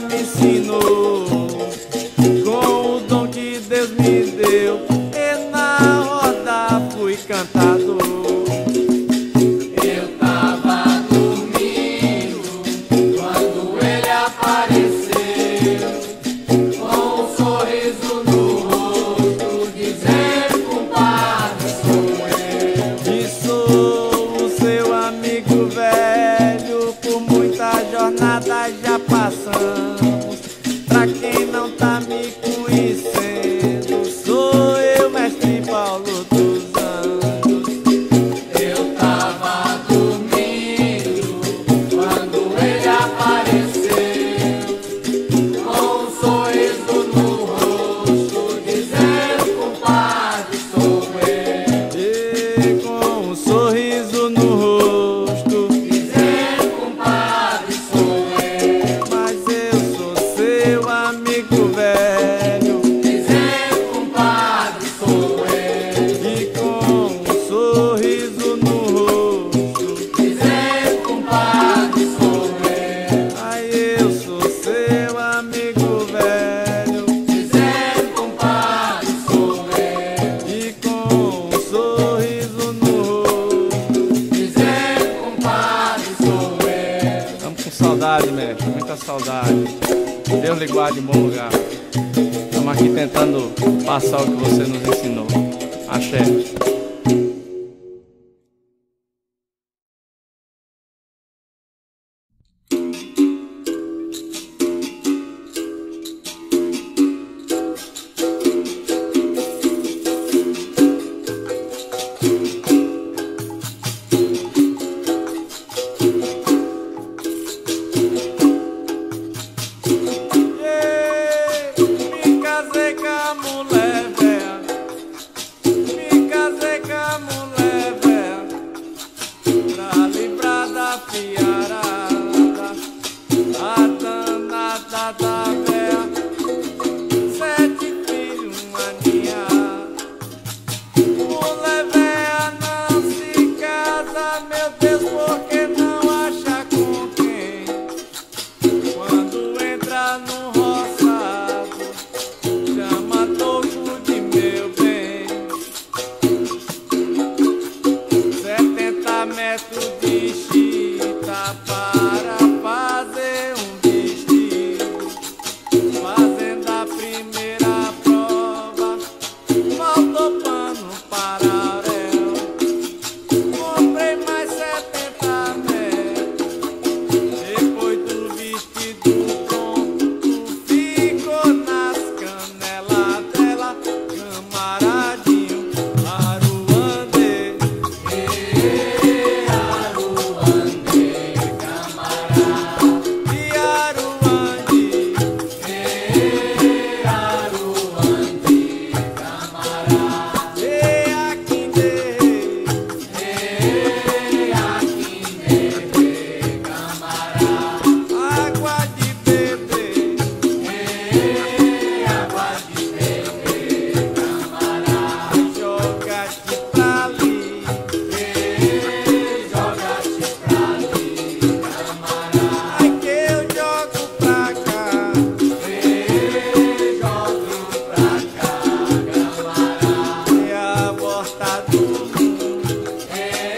me ensinou. saudade. Deus lhe guarde em bom lugar. Estamos aqui tentando passar o que você nos ensinou. Achei.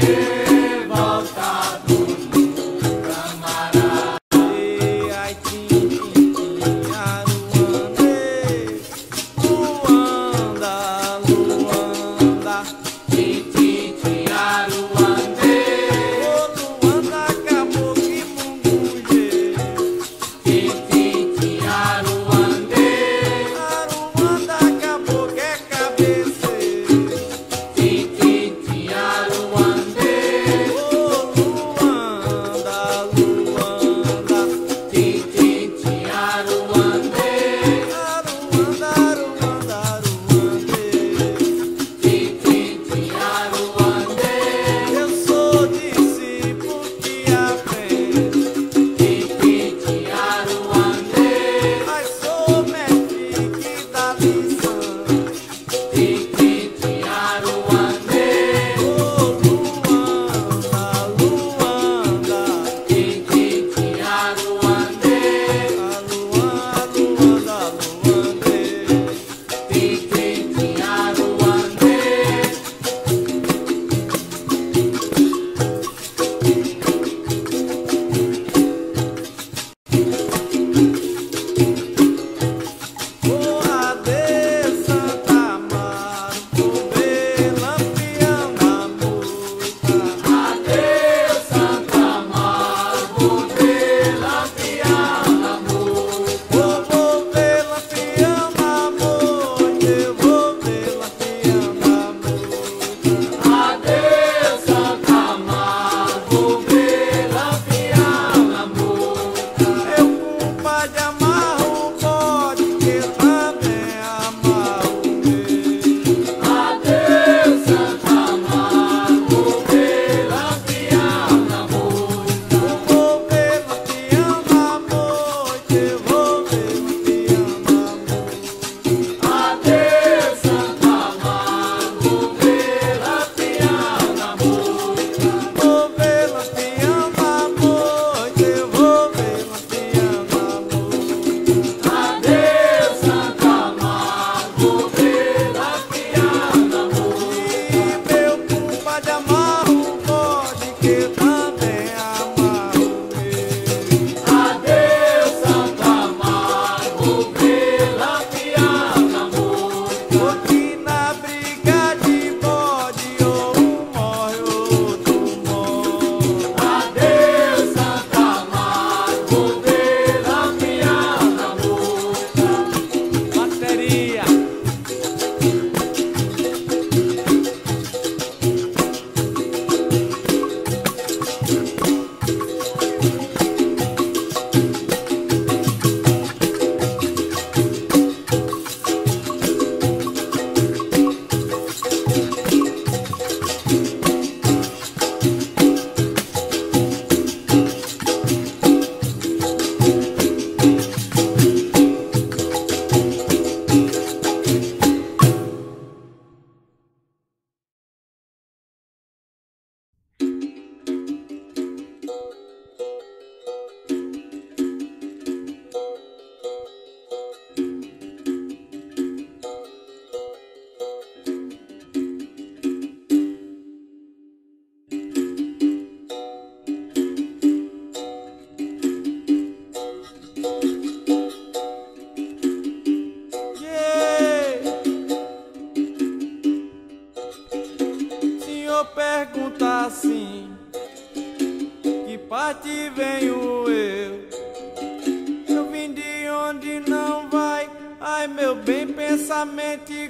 you.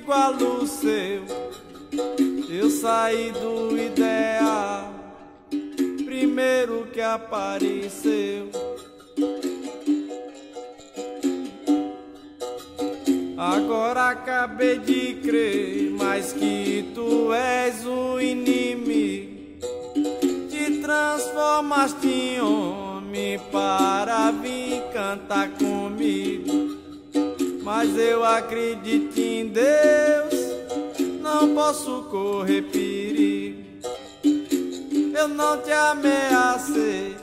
Igual o seu. Eu saí do ideal, primeiro que apareceu. Agora acabei de crer, mas que tu és o inimigo. Te transformaste em homem para vir cantar comigo. Mas eu acredito em Deus, não posso correr perigo. Eu não te ameacei,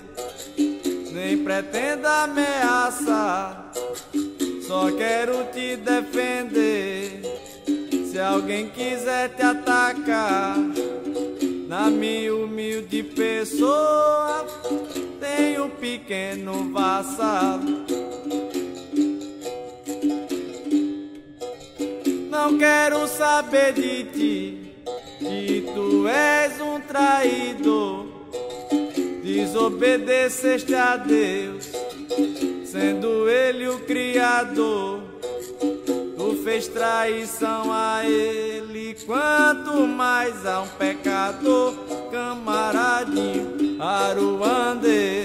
nem pretendo ameaçar. Só quero te defender. Se alguém quiser te atacar, na minha humilde pessoa, tenho um pequeno vassalo. Não quero saber de ti, que tu és um traidor. Desobedeceste a Deus sendo ele o Criador. Tu fez traição a ele, quanto mais a um pecador, camaradinho, Aruande.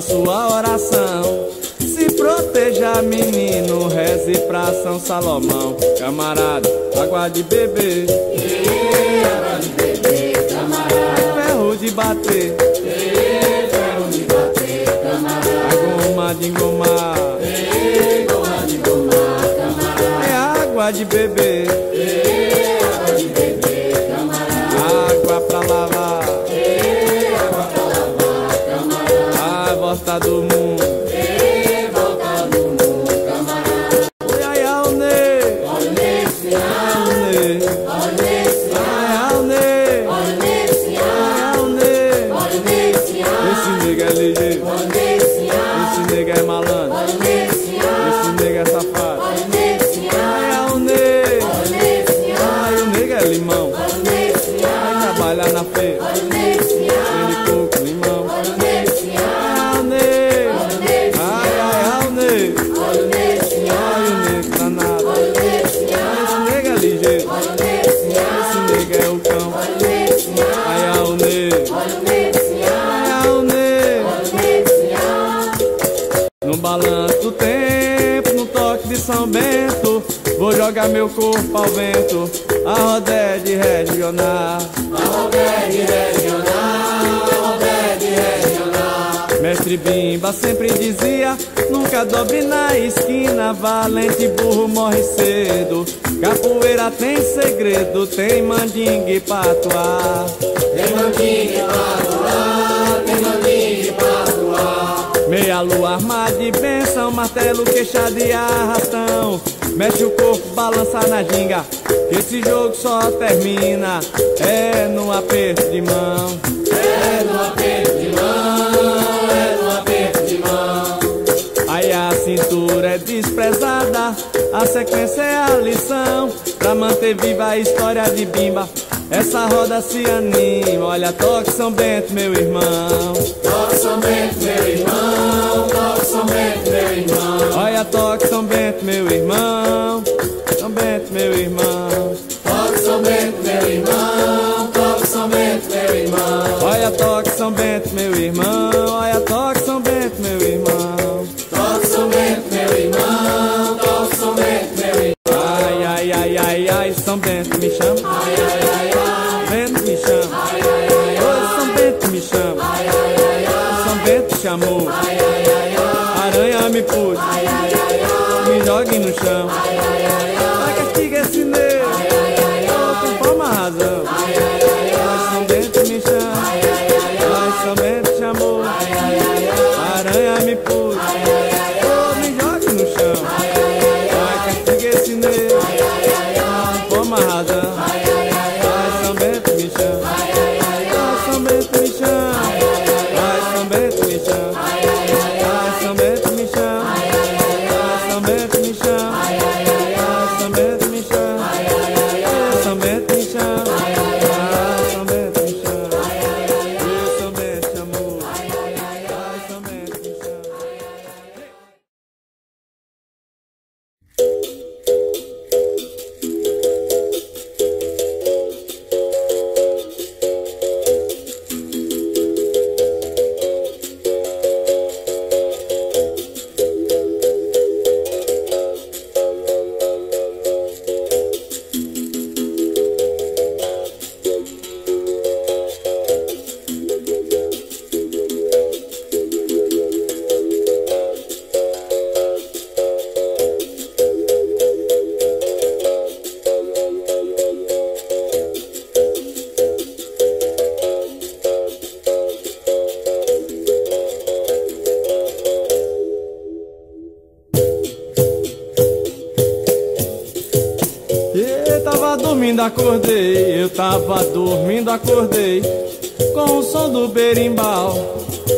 sua oração. Se proteja, menino, reze pra São Salomão. Camarada, água de bebê. Ei, água de bebê, camarada. Ferro de bater. Ei, ferro de bater, camarada. Goma de engomar. Ei, goma de engomar, camarada. É água de bebê. Ei, água de beber, camarada. Água pra lavar. do mundo. joga meu corpo ao vento, a Roded é regional. A Roded é regional, a Roded é regional. Mestre Bimba sempre dizia, nunca dobre na esquina, valente burro morre cedo. Capoeira tem segredo, tem mandingue patuá. Tem mandingue patuá, tem mandingue patuá. Meia lua armada de bênção, martelo queixa de arrastão. Mete o corpo, balança na ginga. Esse jogo só termina. É no aperto de mão. É no aperto de mão. É no aperto de mão. Aí a cintura é desprezada. A sequência é a lição. Pra manter viva a história de bimba. Essa roda se anima, olha, toque São Bento, meu irmão. Toque São Bento, meu irmão, toque são Bento, meu irmão, São Bento, meu irmão. Toque São meu irmão, toque São meu irmão. Olha, toque São meu irmão. Tava dormindo, acordei com o som do berimbau.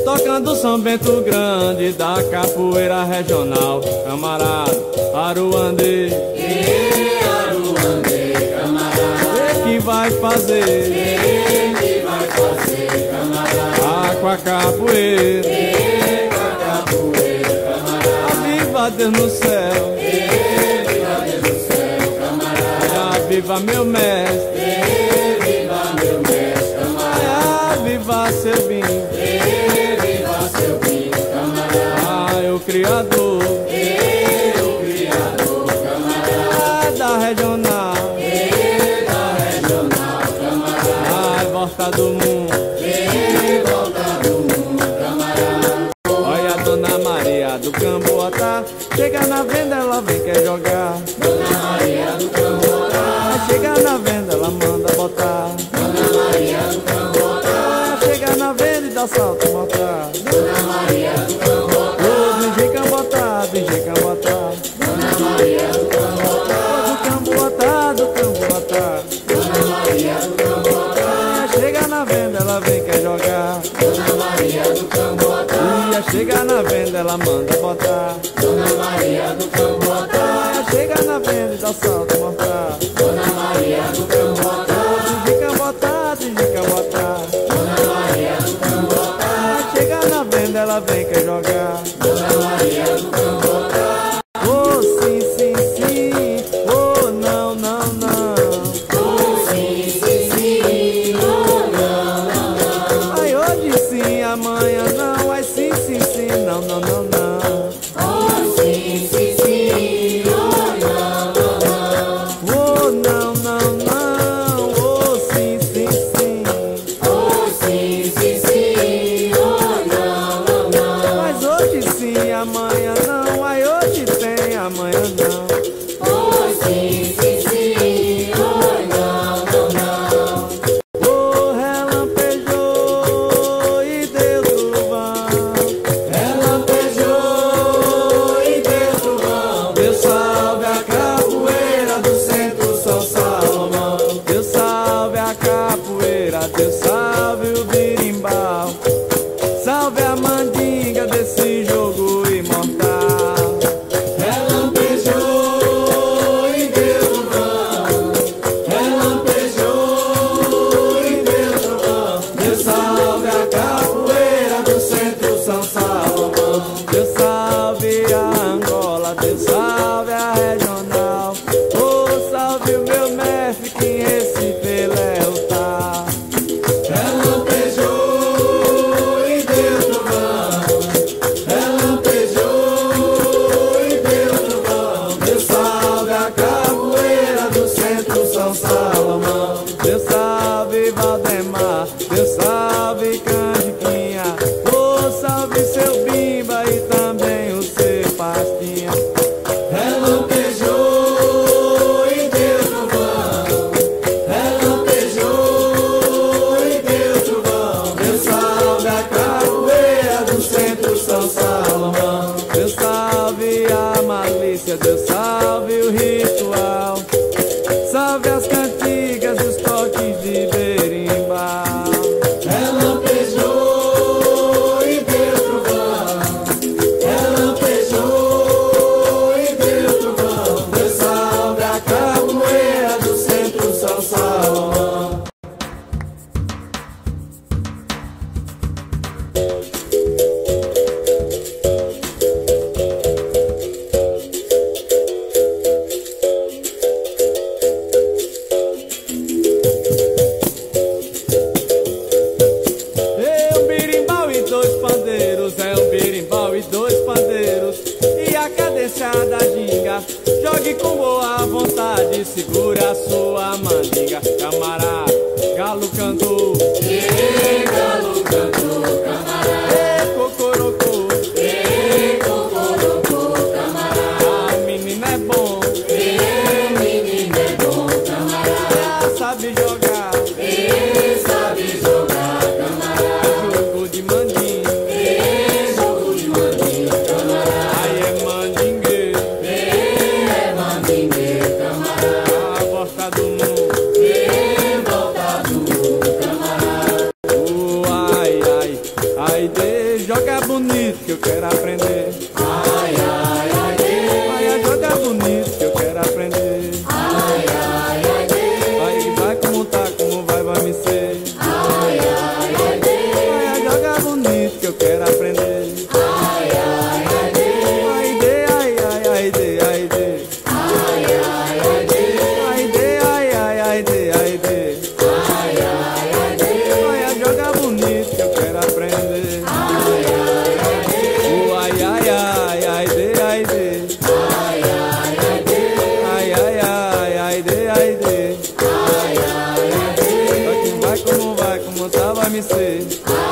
Tocando São Bento Grande da capoeira regional. Camarada, Aruandê. E Aruandê, camarada. O que vai fazer? E que vai fazer, camarada? Ah, com a capoeira. E com a capoeira, camarada. Viva Deus no céu. E viva Deus no céu, camarada. Viva meu mestre. se Nayana a cadenciada ginga. Jogue com boa vontade, segura a sua mandinga. Camará, galo cantou faces.